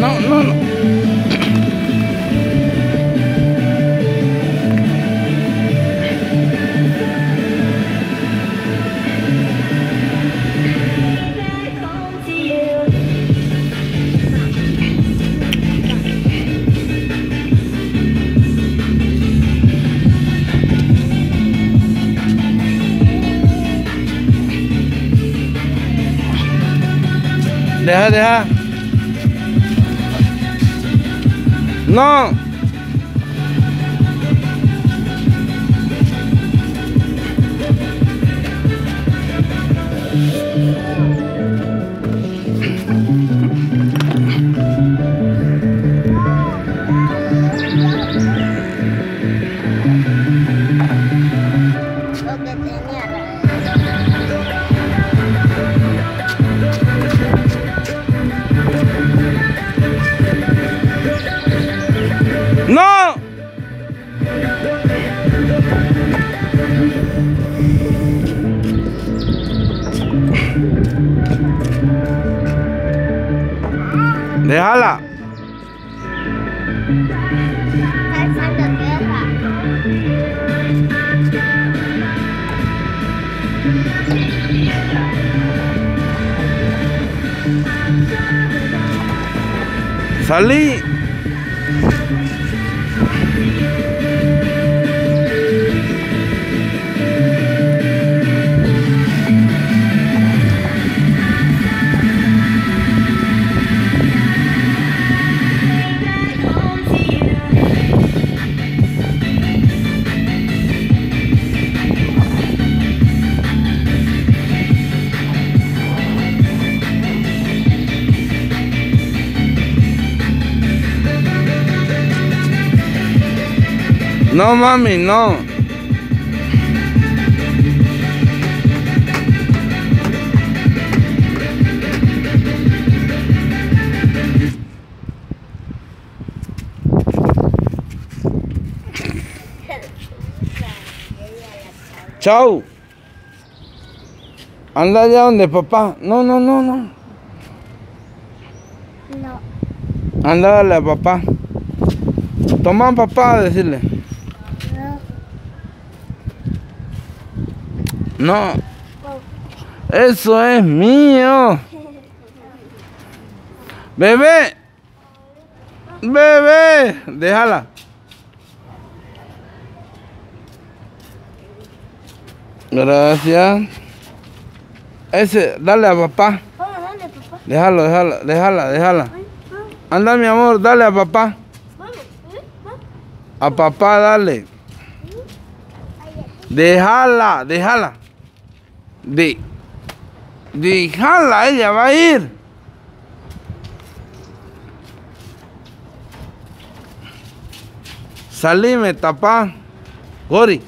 no, no, no. Deja, deja. No. Déjala. Salí. No, mami, no. Chao. Anda allá donde papá. No, no, no, no. No. Anda a papá. Toma papá decirle. No. Eso es mío. Bebé. Bebé. Déjala. Gracias. Ese, dale a papá. Déjalo, déjala, déjala, déjala. Anda, mi amor, dale a papá. A papá, dale. Déjala, déjala. De, déjala, ella va a ir. Salime, tapá. Gori.